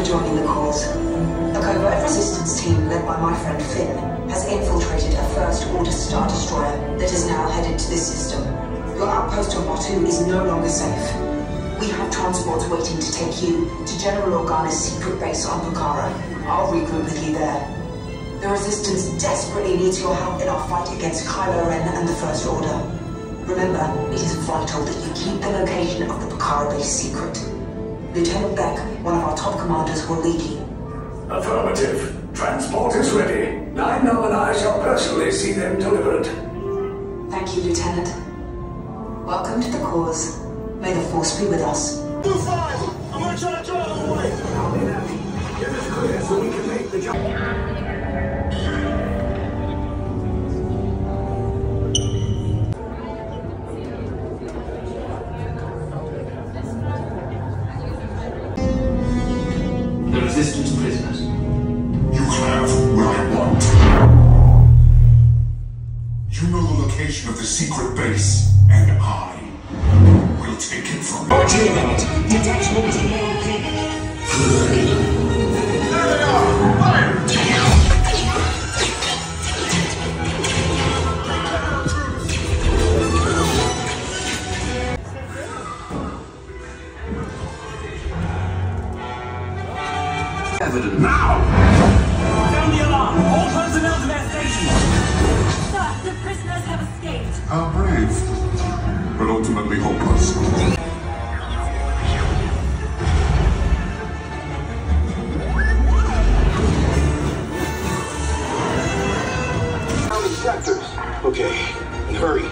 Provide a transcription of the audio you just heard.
for joining the cause. A covert resistance team led by my friend Finn has infiltrated a First Order Star Destroyer that is now headed to this system. Your outpost on Batuu is no longer safe. We have transports waiting to take you to General Organa's secret base on Pacara. I'll regroup with you there. The Resistance desperately needs your help in our fight against Kylo Ren and the First Order. Remember, it is vital that you keep the location of the Pacara base secret. Lieutenant Bek, one of our top commanders, will lead you. Affirmative. Transport is ready. Nino and I shall personally see them delivered. Thank you, Lieutenant. Welcome to the cause. May the Force be with us. Blue 5! I'm gonna try to draw them away! Copy that. Get us clear so we can make the jump. The Resistance prisoners. You have what I want. You know the location of the secret base, and I will take it from you. Achievement. Detachment delay. Evidence. Now! Sound the alarm! All personnel to their stations! Sir, the prisoners have escaped. How brave, but ultimately hopeless. County sectors. Okay, and hurry.